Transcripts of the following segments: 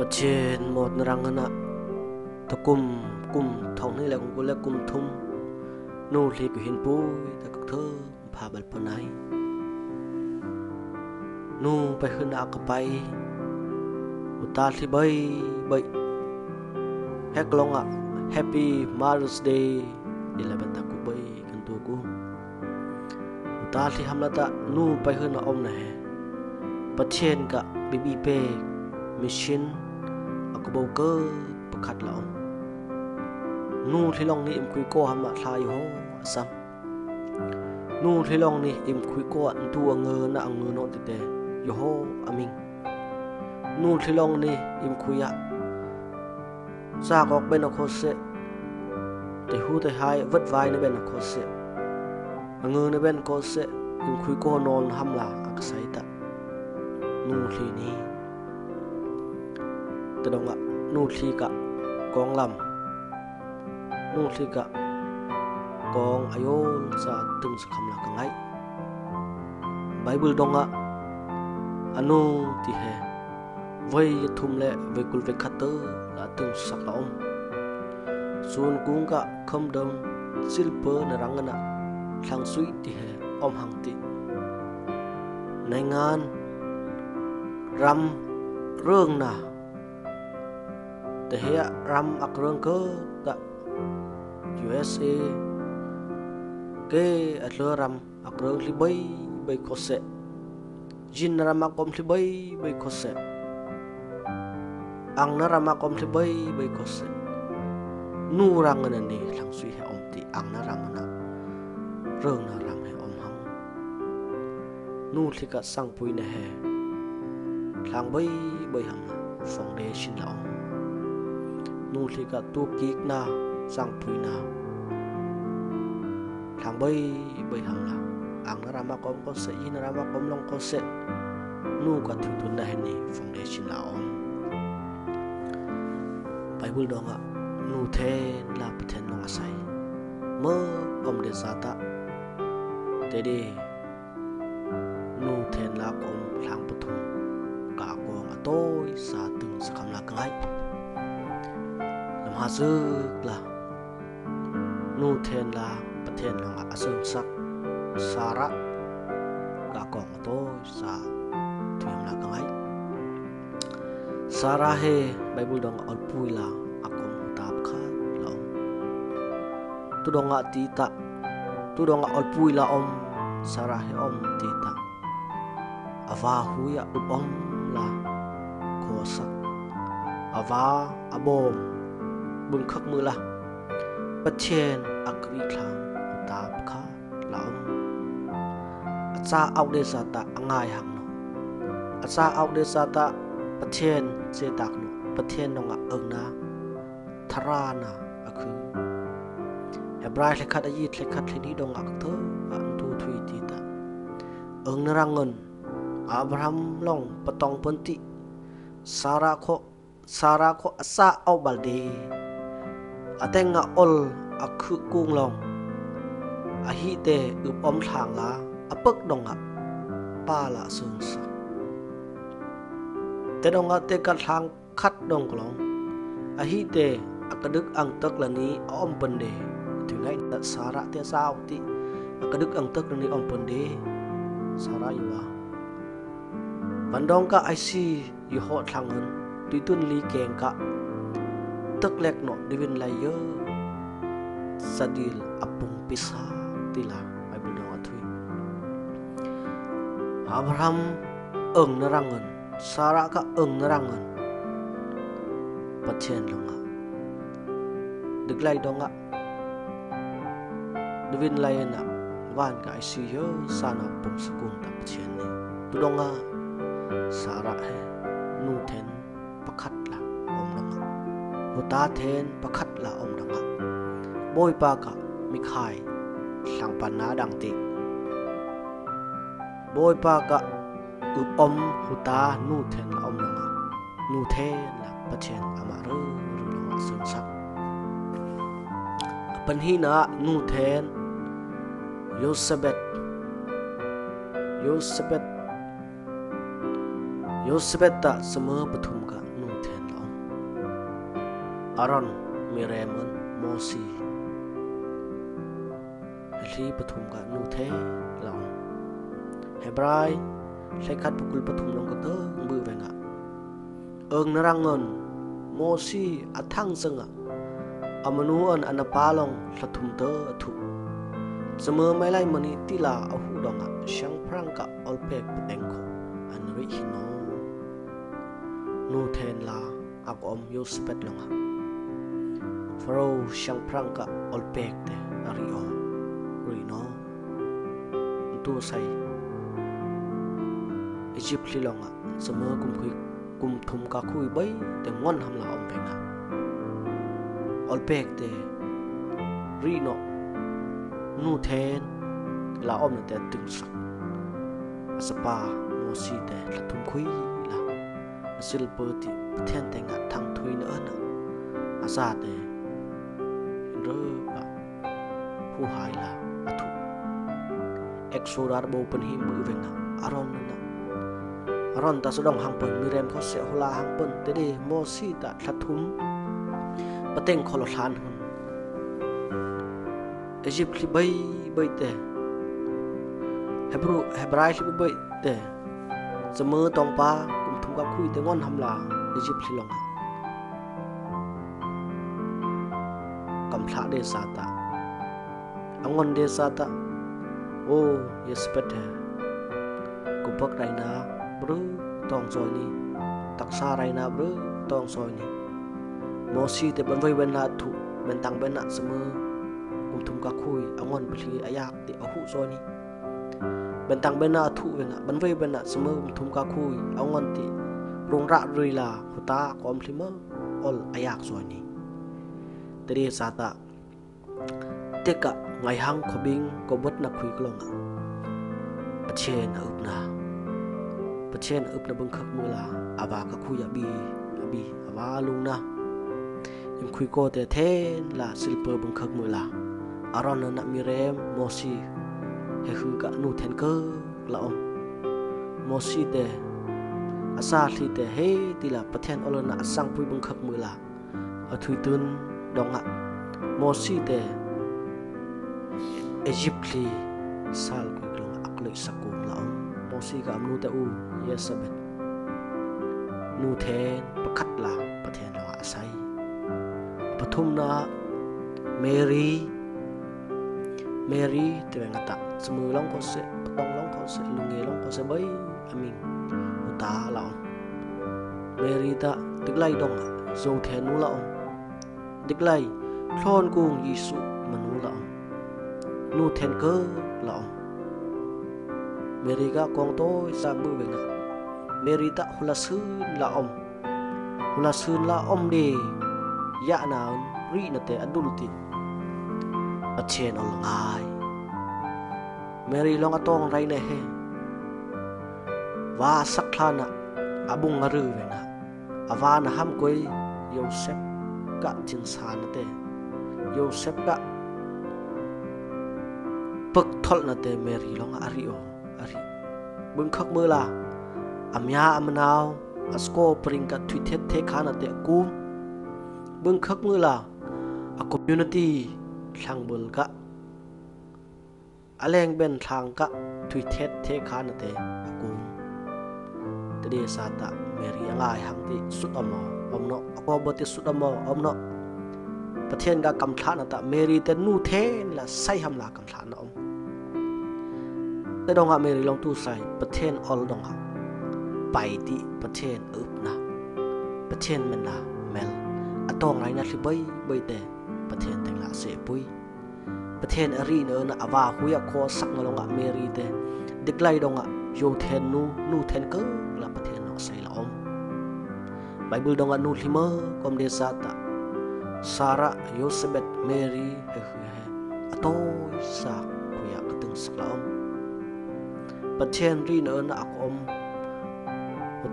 ปเชนหมดรังนะตะกุมกุมทองนี่แหละกุมกุละกุมทุ่มนู่นที่กูเห็นปุ้ยแต่ก็เธอพาบัลปนไยนู่ไปขึ้นอากไปอุตาที่ใบใบแฮกลงอะ Happy Mother's Day ดิละเป็นตะกุใบกันตัวกูอุตาที่ทำละตะนู่ไปขึ้นอมนะฮะประเทนกับบีบีเป้ mission กบเกอประคัดหลงนูที่ลองนี่อิมคุยโกหามาทายโฮซัมนูที่ลองนี่อิมคุยโกอันตัวเงินนะเงินโนติเตยโฮอามิงนูที่ลองนี่อิมคุยอะซากอกเป็นอโคเซแต่หูแต่หายวัดไว้ในเป็นอโคเซเงินในเป็นโคเซอิมคุยโกนอนหาำลาอักไซตะนูที่นี้ต่ดงอะ aku nu thilong nu sa tum sa bible donga anu ti he vai thum le vai kul ve khatter la tum sak om sun kung ka kham dom silper na rangana thlang sui ti he om hang ti nai ngan, ram rương na te hệ ram ak rương cơ ka USA ke atlo ram ak rương li bay bay ko se jin ram ak om li bay bay ko se ang na ram ak om li bay bay ko se nu rang na ni lang sui he om ti ang na rang na rương na ram he om hang nu li ka sang pui na he lang bay bay ham na foundation la om nu thì cả tu kik na sang pui na. Lang bay bay ham la ang na rama kom ko se in rama kom long ko se nu ka thu tu na ni foundation la bul bible ạ, nu the la pathen long asai mơ om de zata te de nu then la kom lang pathum ka ko nga toy sa tung sa kam la kangai zuk la nu then la pathen long asung sak. Sara ka ko nga toy sa tuyam la kangai sara he, bible dong al pui la akom tap kha, la tu dong a ti ta tu dong al pui om. Sara he om ti ta ava huya upom la sắc ava abom mu la pachen akri thlang ta kha laom acha au de sa ta angai hang no acha au de sa ta pachen che tak no pachen no nga eng na tharana akhu hebrai lekhat ayi lekhat thedi dong ak tho an tu thui ti ta eng na rangon abraham long patong ponti sara kho sara kho asa au balde atenga ol akhu kung long ahi te up om thang la apak donga pa la sung sa te donga te ka thang khat dong klong ahi te akaduk ang tak la ni om pande tungai ta sara te sao ti akaduk ang tak la ni om pande sara yuwa Bandong ka ai si yu ho thangun tui tun li keng ka tak lek no divin lai yo sadil apung pisa tila ai bu dong athui Abraham eng na rangun Sara ka eng na rangun patien longa dik lai donga divin lai na van ka ai si yo sana pung sakung ta patien ni tu donga sara he nu then pakhat la om huta then pakhat la om nanga boy pa ka mi khai sang pan na dang ti boy pa ka up om huta nu then la om nanga nu then la pathen ama ru ru nanga sun sak pan hi na nu then Yosebet Yosebet โยสเบตตะเสมอปฐุมกะนุ่งแทนล aron miremun mosi li pathum ka nu the long hebrai lekhat pukul pathum long ka te bu venga eng narangon mosi athang sanga amanu an anapalong thlathum te thu เสมอไม่ไล่มันนี่ที่ลาอาหูดองอ่ะ ช่างพรังกับอลเปกเต็งโคอันริฮิโนนูเทนลาอักอมยูสเปตลงอ่ะฟโรช่างพรังกับอลเปกเตอาริโอรีโนตัวใส่อียิปต์ลีลงอ่ะเสมอกุมคุยกุมทุมกาคุยใบแต่งอนทำลาอมเพงอ่ะอลเปกเตรีโน nu then là om na te tung sak asapa mo si te la thum khui la asil po ti then te nga thang thui na na asa te rơ ba hu hai la athu exorar bo pen hi mu ven na aron na aron ta sodong hang pen mi rem kho se hola hang pen te de mo si ta thathum pateng khol hlan hun egypt li bai bai te hebru hebrai li bai te สมอตองปากุมทุมกับคุยแต่งอนทำลาในชิบพลิลง kamla de sata angon de sata o he. kupak raina bru tong so ni. Taksa raina bru tong so ni. Mosi te banwai ban na thu ban tang ban na semu um thum ka khui angon phli ayak te ahu so ni. Ban tang ban na thu ban na banwai ban na semu um thum ka khui angon ti rung ra rui la huta kom ol ayak so ni. Teri sata teka ngai hang khobing ko bot na khui klong pachen up na. Pachen up na bang khak mula. Aba ka khu ya bi abi aba lung na. Im khui ko te the la silper bang khak mula. Aron na mi mirem mosi he hu ka nu then cơ la om. Mosi te, asa thi te he ti la pathen olona sang pui bang khak mula. A thui tun donga. Mosi te egypt li sal ko klong akle sakku la om mosi ka amnu te u yesabet nu then pakhat la pathen la asai. Pathum na mary Mary thì bạn ta semu long có sẽ tông long có sẽ lùng nghề long có sẽ bấy amin. Ta lão Mary ta tức lay đông dâu thèn nu lão tức lay thon cùng Giêsu mà nu lọ nu thèn cơ lão Mary ga con tôi sa bư về ngạ Mary ta hula sư là ông. Hula sư là ông đi dạ nào ri na te adulti a chen ol ngai Mary long atong rai ne he wa saklana abung aru venga avana ham koi กะจิงสานเตโยเซฟกะปกทอลนเตเมรีลองอาริโออาริบุญคักเมื่อละอามยาอามนาวอัสโกปริงกะทวิเทเทคานเตกูบุญคักเมื่อละอะคอมมูนิตี้ทางบุลกะอะไรงเบนทางกะทวิเทเทคานเตกูตเดียสัตะเมรียงายหังที่สุดอมอ รีเนอนะอาวาหุยคอสักนลงอะเมรีเตดิกไลดงอะโยเทนนูนูเทนเกละประเทศนอกไซละอม Bible dong anu lima, kom dia sata Sarah, Elizabeth, Mary hehehe atau sak kuya ketung seklaom patien rin na akom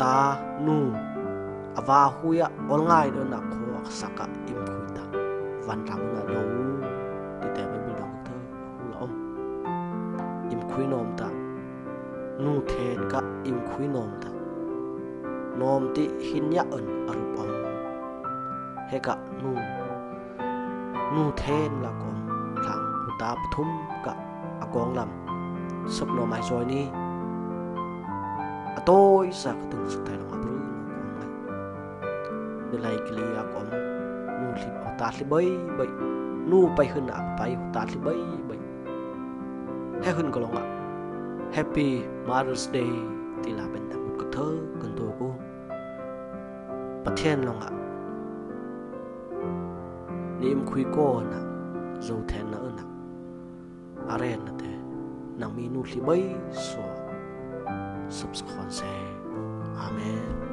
ta nu awa huya ongai na na ko aksaka im kuita van rang na do ti te bible dong tho lom im kuinom ta. Nu thet ka im kuinom ta. nom ti hinya an arupang heka nu nu then la kon thang hutap thum ka akong lam sap no mai soi ni atoi sa ka tung sa tayo abru kon mai nilai kli akom nu lip hutat li bai bai nu pai hun ak pai hutat li bai bai he hun kolong happy mother's day ti la ben ta một cái thơ kan to ko pathian longa nim khui ko na zo then na na aren na te nang mi nu li bai so amen.